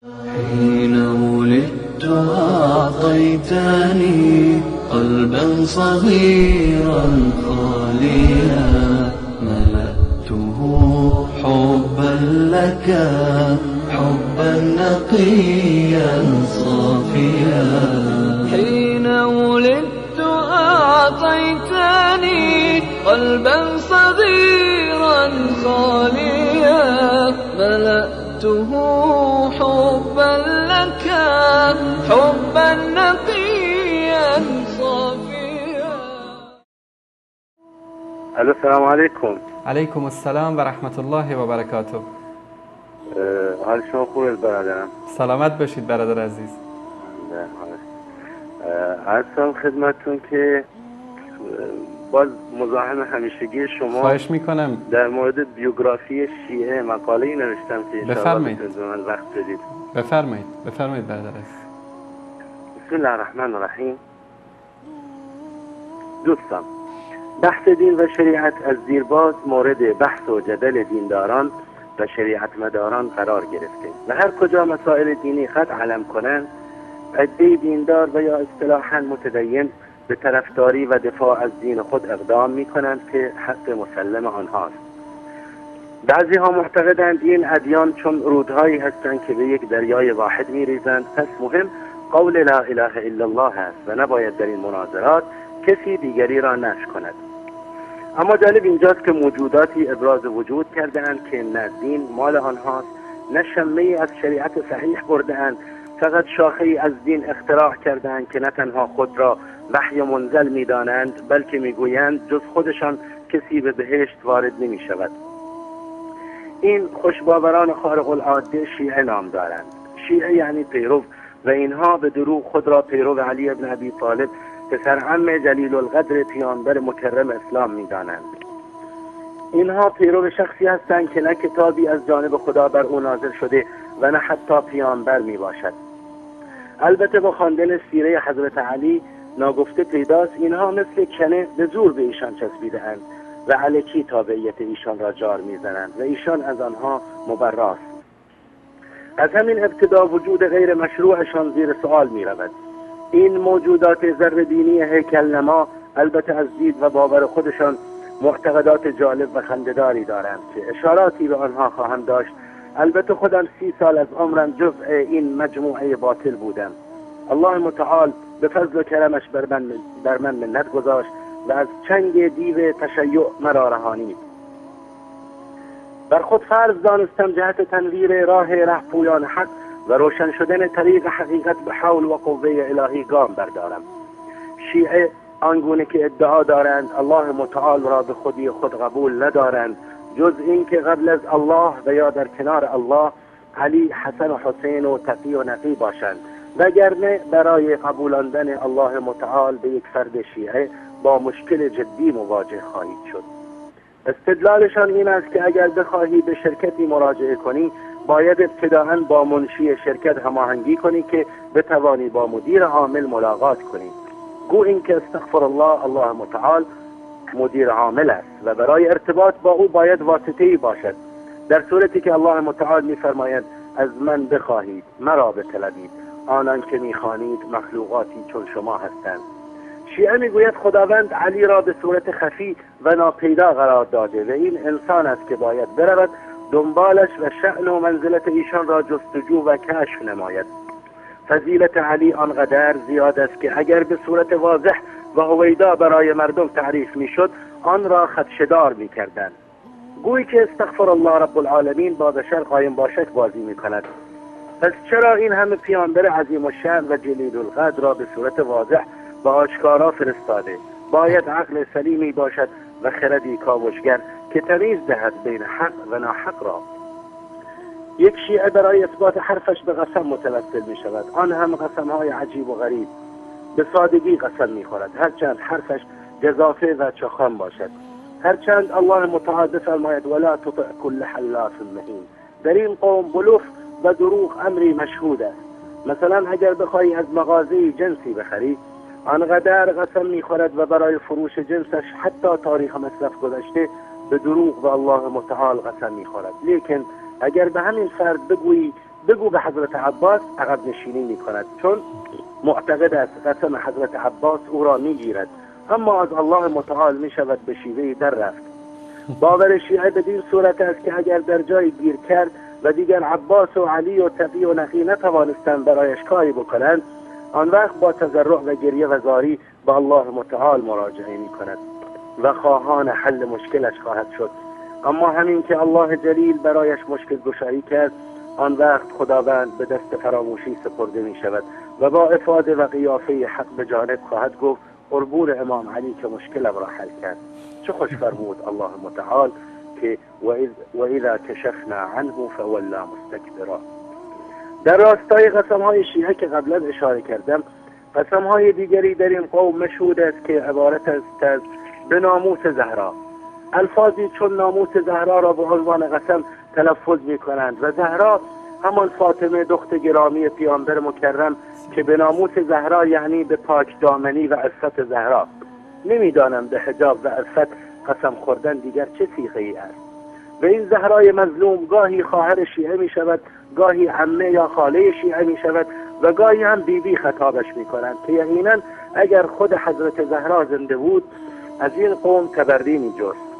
حين ولدت أعطيتني قلبا صغيرا خاليا ملأته حبا لك حبا نقيا صافيا. حين ولدت أعطيتني قلبا صغيرا خاليا ملأته السلام علیکم. علیکم السلام و رحمت الله و برکاته. حال شما خوب برادرم؟ سلامت باشید برادر عزیز. بله، کنم خدمتتون که باز مزاحم همیشگی شما خواهش می‌کنم. در مورد بیوگرافی شیعه مقاله ای نوشتم که بفرمایید. من وقت بدید. بفرمایید بفرمایید برادر عزیز. بسم الله الرحمن الرحیم. دوستان بحث دین و شریعت از دیرباز مورد بحث و جدل دینداران و شریعت مداران قرار گرفته. و هر کجا مسائل دینی خط علم کنند عده دیندار و یا اصطلاحا متدین به طرفداری و دفاع از دین خود اقدام می کنند که حق مسلم آنهاست. بعضی ها معتقدند این ادیان چون رودهایی هستند که به یک دریای واحد می ریزند پس مهم قول لا اله الا الله است و نباید در این مناظرات کسی دیگری را نش کند. اما جالب اینجاست که موجوداتی ابراز وجود کردهاند که نه دین مال آنهاست نه شمه از شریعت صحیح بردهاند. فقط شاخه از دین اختراع کردهاند که نه تنها خود را وحی منزل می‌دانند بلکه می‌گویند جز خودشان کسی به بهشت وارد نمی شود این خوشباوران خارق العاده شیعه نام دارند. شیعه یعنی پیرو و اینها به دروغ خود را پیرو علی ابن ابی طالب پسر عم جلیل القدر پیامبر مکرم اسلام می‌دانند. اینها پیرو شخصی هستند که نه کتابی از جانب خدا بر او نازل شده و نه حتی پیامبر می باشد البته با خواندن سیره حضرت علی ناگفته پیداست اینها مثل کنه به زور به ایشان چسبیده اند و علکی تابعیت ایشان را جار می‌زنند و ایشان از آنها مبراست. از همین ابتدا وجود غیر مشروعشان زیر سوال می رود این موجودات ذره هیکل نما البته از دید و باور خودشان معتقدات جالب و خندهداری دارند که اشاراتی به آنها خواهم داشت. البته خودم سی سال از عمرم جزء این مجموعه باطل بودم. الله متعال به فضل و کرمش بر من, بر من منت گذاشت و از چنگ دیو تشیع مرا رهانید. بر خود فرض دانستم جهت تنویر راه رهپویان حق و روشن شدن طریق حقیقت به حول و قوه الهی گام بردارم. شیعه آنگونه که ادعا دارند الله متعال را به خودی خود قبول ندارند. جز اینکه قبل از الله و یا در کنار الله علی حسن و حسین و تقی و نقی باشند. وگرنه برای قبولاندن الله متعال به یک فرد شیعه با مشکل جدی مواجه خواهید شد. استدلالشان این است که اگر بخواهی به شرکتی مراجعه کنی باید ابتداعا با منشی شرکت هماهنگی کنی که بتوانی با مدیر عامل ملاقات کنی. گو این که استغفر الله الله متعال مدیر عامل است و برای ارتباط با او باید واسطه ای باشد. در صورتی که الله متعال میفرماید از من بخواهید مرا بطلبید. آنان که می‌خوانید مخلوقاتی چون شما هستند. شیعه می‌گوید خداوند علی را به صورت خفی و ناپیدا قرار داده و این انسان است که باید برود دنبالش و شأن و منزلت ایشان را جستجو و کشف نماید. فضیلت علی آنقدر زیاد است که اگر به صورت واضح و هویدا برای مردم تعریف می‌شد آن را خدشدار می‌کردند. گویی که استغفر الله رب العالمین با بشر قایم باشد بازی می‌کند. پس چرا این همه پیامبر عظیم و شن و جلیل القدر را به صورت واضح و آشکارا فرستاده؟ باید عقل سلیمی باشد و خردی کاوشگر که تمیز دهد بین حق و ناحق را. یک شیعه برای اثبات حرفش به قسم متوسل می شود آن هم قسم های عجیب و غریب. به سادگی قسم می خورد هرچند حرفش جزافه و چخان باشد. هرچند الله متعال بفرماید ولا تطع كل حلاف مهین. در این قوم بلوف و دروغ امری مشهود است. مثلا اگر بخواهی از مغازه جنسی بخری آنقدر قسم می‌خورد و برای فروش جنسش حتی تاریخ مصرف گذشته به دروغ و الله متعال قسم می‌خورد. لیکن اگر به همین فرد بگویی بگو به حضرت عباس عقب نشینی می کند چون معتقد است قسم حضرت عباس او را می گیرد اما از الله متعال می شود به شیوه در رفت. باور شیعه بدین صورت است که اگر در جای گیر کرد و دیگر عباس و علی و تقی و نقی نتوانستند برایش کاری بکنند آن وقت با تضرع و گریه و زاری به الله متعال مراجعه می کند و خواهان حل مشکلش خواهد شد. اما همین که الله جلیل برایش مشکل گشایی کرد آن وقت خداوند به دست فراموشی سپرده می شود و با افاده و قیافه حق به جانب خواهد گفت قربون امام علی که مشکلم را حل کرد. چه خوش فرمود الله متعال که و اذا کشفنا عنه فولا مستکبرا در راستای قسم های شیعه که قبلا اشاره کردم قسم های دیگری در این قوم مشهود است که عبارت است از به ناموس زهرا. الفاظی چون ناموس زهرا را به عنوان قسم تلفظ می کنند و زهرا همان فاطمه دخت گرامی پیامبر مکرم که به ناموس زهرا یعنی به پاک دامنی و عفت زهرا. نمی‌دانم به حجاب و عفت قسم خوردن دیگر چه سیغه ای است. و این زهرای مظلوم گاهی خواهر شیعه می شود گاهی عمه یا خاله شیعه می شود و گاهی هم بیبی بی خطابش می کنند که یقینا اگر خود حضرت زهرا زنده بود از این قوم تبری می جست.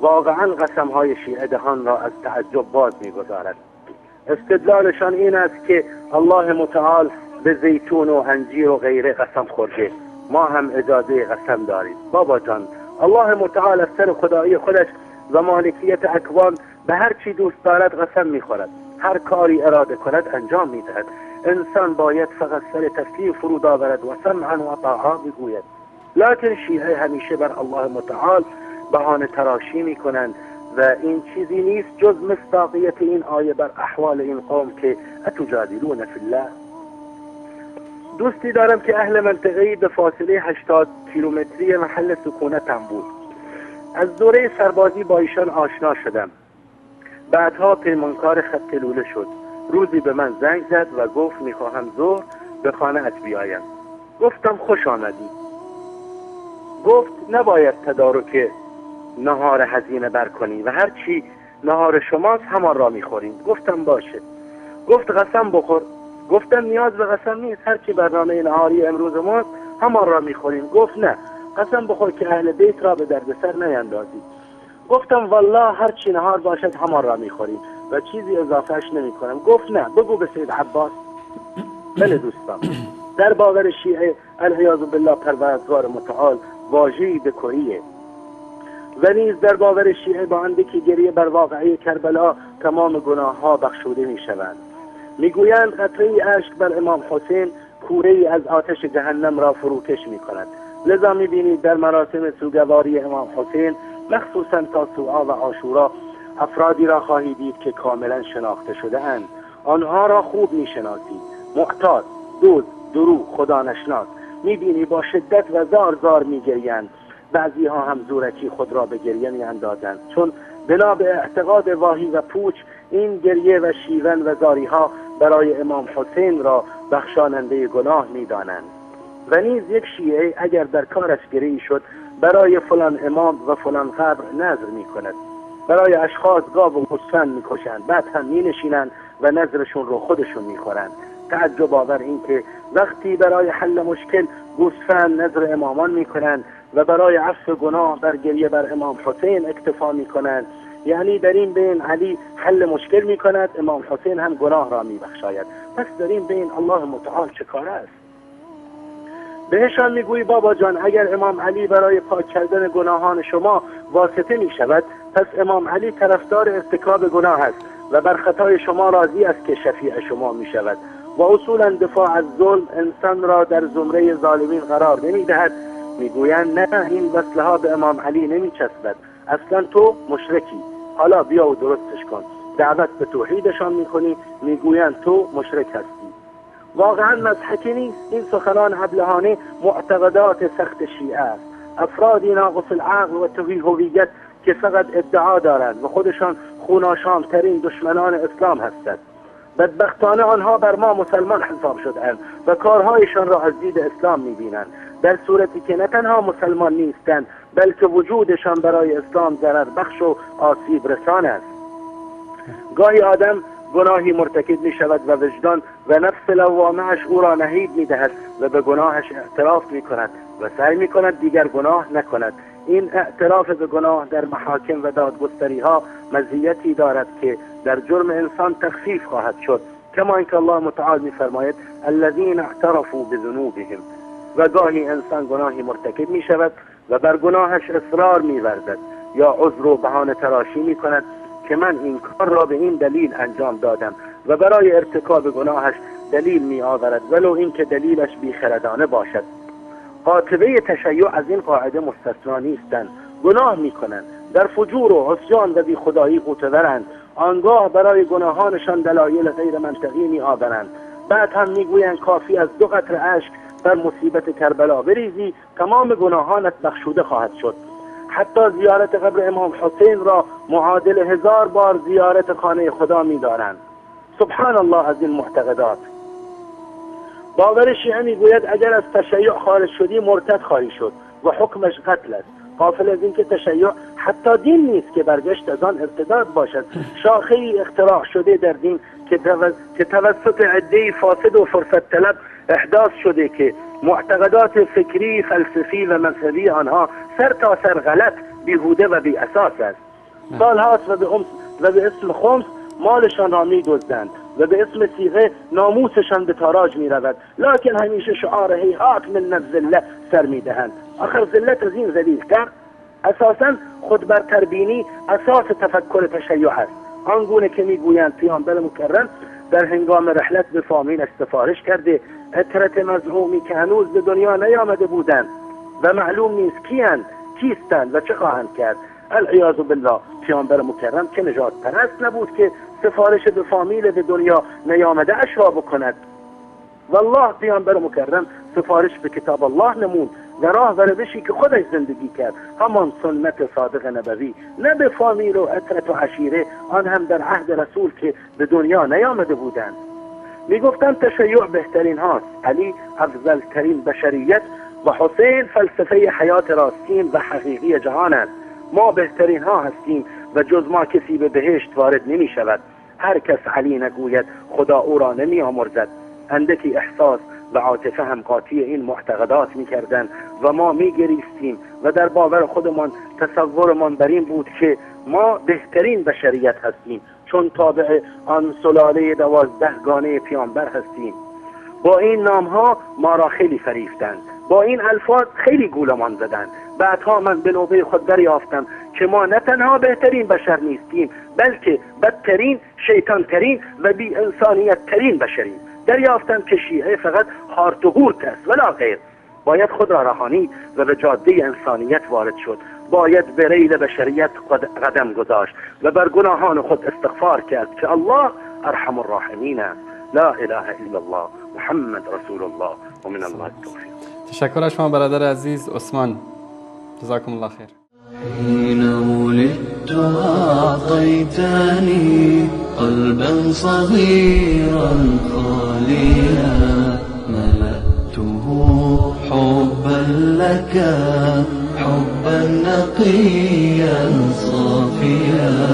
واقعا قسم های شیعه دهان را از تعجب باز می گذارد استدلالشان این است که الله متعال به زیتون و انجیر و غیره قسم خورده. ما هم اجازه قسم داریم. بابا جان الله متعال از سر خدایی خودش و مالکیت اکوان به هر چی دوست دارد قسم می‌خورد. هر کاری اراده کند انجام می‌دهد. انسان باید فقط سر تسلیم فرود آورد و سمعا و طاعا بگوید لکن شیعه همیشه بر الله متعال. بهانه تراشی می‌کنند و این چیزی نیست جز مصداقیت این آیه بر احوال این قوم که اتجادلون فی الله. دوستی دارم که اهل منطقه به فاصله 80 کیلومتری محل سکونتم بود. از دوره سربازی با ایشان آشنا شدم. بعدها پیمانکار خط لوله شد. روزی به من زنگ زد و گفت می‌خواهم ظهر به خانه ات بیایم. گفتم خوش آمدی. گفت نباید تدارک نهار هزینه بر کنی و هر چی نهار شماست همان را می‌خوریم. گفتم باشه. گفت قسم بخور. گفتم نیاز به قسم نیست. هر چی برنامه نهاری امروز ماست همان را می‌خوریم. گفت نه. قسم بخور که اهل بیت را به دردسر نیندازی. گفتم والله هر چی نهار باشد همان را می‌خوریم و چیزی اضافهش نمی کنم گفت نه. بگو به سید عباس. بله دوستان. در باور شیعه الحیاذ بالله پروردگار متعال واژه‌ای به کریه و نیز در باور شیعه با انده که گریه بر واقعه کربلا تمام گناه ها بخشوده می شوند می‌گویند قطره اشک بر امام حسین کوره ای از آتش جهنم را فروکش می کند لذا می بینید در مراسم سوگواری امام حسین مخصوصا تا سوعا و آشورا افرادی را خواهید دید که کاملا شناخته شده اند آنها را خوب می شناسید معتاد دود درو خدا نشناس. می بینی با شدت و زار زار می گریند بعضی ها هم زورکی خود را به گریه می اندازند چون بنا به اعتقاد واهی و پوچ این گریه و شیون و زاری ها برای امام حسین را بخشاننده گناه می دانند و نیز یک شیعه اگر در کارش گریه شد برای فلان امام و فلان قبر نظر می کند برای اشخاص گاو و گوسفند می‌کشند. بعد هم می نشینند و نظرشون رو خودشون می‌خورند. تعجب آور این که وقتی برای حل مشکل گوسفند نظر امامان می‌کنند و برای عفو گناه بر گریه بر امام حسین اکتفا می‌کنند یعنی در این بین علی حل مشکل می کند امام حسین هم گناه را می بخشاید پس در این بین الله متعال چه کار است؟ بهشان می‌گویی بابا جان اگر امام علی برای پاک کردن گناهان شما واسطه می شود پس امام علی طرفدار ارتکاب گناه است و بر خطای شما راضی است که شفیع شما می شود و اصولا دفاع از ظلم انسان را در زمره ظالمین قرار نمی دهد می‌گویند نه این وصله ها به امام علی نمی چسبد اصلا تو مشرکی. حالا بیا و درستش کن. دعوت به توحیدشان می‌کنی. می‌گویند تو مشرک هستی. واقعا مضحکی نیست. این سخنان ابلهانه معتقدات سخت شیعه است. افرادی ناقص العقل و توی هویت که فقط ادعا دارند و خودشان خوناشام ترین دشمنان اسلام هستند. بدبختانه آنها بر ما مسلمان حساب شدند و کارهایشان را از دید اسلام می‌بینند. در صورتی که نه تنها مسلمان نیستند بلکه وجودشان برای اسلام ضرر بخش و آسیب رسان است. گاهی آدم گناهی مرتکب می شود و وجدان و نفس لوامهش او را نهید می دهد و به گناهش اعتراف می کند و سعی می کند دیگر گناه نکند. این اعتراف به گناه در محاکم و دادگستری ها مزیتی دارد که در جرم انسان تخفیف خواهد شد کما اینکه الله متعال میفرماید الذین اعترفوا بذنوبهم. و گاهی انسان گناهی مرتکب می شود و بر گناهش اصرار می ورزد یا عذر و بهانه تراشی می کند که من این کار را به این دلیل انجام دادم و برای ارتکاب گناهش دلیل می آورد ولو اینکه دلیلش بیخردانه باشد. قاطبه تشیع از این قاعده مستثنا نیستند. گناه می‌کنند. در فجور و عصیان و بیخدایی قوتورند. آنگاه برای گناهانشان دلایل غیر منطقی می آورند بعد هم می‌گویند کافی از دو قطر اشک بر مصیبت کربلا بریزی. تمام گناهانت بخشوده خواهد شد. حتی زیارت قبر امام حسین را معادل هزار بار زیارت خانه خدا میدارند. سبحان الله از این معتقدات. باور شیعه می‌گوید اگر از تشیع خارج شدی مرتد خواهی شد و حکمش قتل است. قافل از اینکه تشیع حتی دین نیست که برگشت از آن ارتداد باشد. شاخه ای اختراع شده در دین که توسط عده فاسد و فرصت طلب احداث شده که معتقدات فکری فلسفی و مذهبی آنها سر تا سر غلط بیهوده و بی اساس است سالهاست و به, و به اسم خمس مالشان را می دزدند و به اسم سیغه ناموسشان به تاراج می رود لکن همیشه شعار هیهات من الذله سر می دهند آخر ذلت از این ذلیلتر اساسا خود بر تربینی اساس تفکر تشیع است. آنگونه که می‌گویند پیامبر مکرم در هنگام رحلت به فامیلش سفارش کرده اطرت مزعومی که هنوز به دنیا نیامده بودند و معلوم نیست کیند کیستند و چه خواهند کرد. العیاذ بالله. پیامبر مکرم که نجات پرست نبود که سفارش به فامیل به دنیا نیامده اش را بکند. والله پیامبر مکرم سفارش به کتاب الله نمود و راه و روشی که خودش زندگی کرد. همان سنت صادق نبوی. نه به فامیل و اطرت و عشیره آن هم در عهد رسول که به دنیا نیامده بودند. می‌گفتن تشیع بهترین هاست. علی افضل ترین بشریت و حسین فلسفه حیات راستین و حقیقی جهانند ما بهترین ها هستیم و جز ما کسی به بهشت وارد نمی شود هر کس علی نگوید خدا او را نمی آمرزد اندکی احساس و عاطفه هم قاطی این معتقدات می‌کردند و ما میگریستیم و در باور خودمان تصورمان بر این بود که ما بهترین بشریت هستیم. چون تابع آن سلاله دوازده گانه پیانبر هستیم. با این نام ها ما را خیلی فریفتند. با این الفاظ خیلی گولمان زدند. بعدها من به نوبه خود دریافتم که ما نه تنها بهترین بشر نیستیم بلکه بدترین شیطانترین و بی انسانیت ترین بشریم. دریافتم که شیعه فقط هارت و هورت است ولا غیر. باید خود را رهانید و به جاده انسانیت وارد شد. باید به ریل بشریت قدم گذاشت و بر گناهان خود استغفار کرد که الله ارحم الراحمین لا اله الا الله. محمد رسول الله. و من الله. التوفیق تشکر شما برادر عزیز. عثمان. جزاكم الله خير. حين ولدت أعطيتني قلبا صغيرا خاليا ملأته حبا لك حبا نقيا صافيا.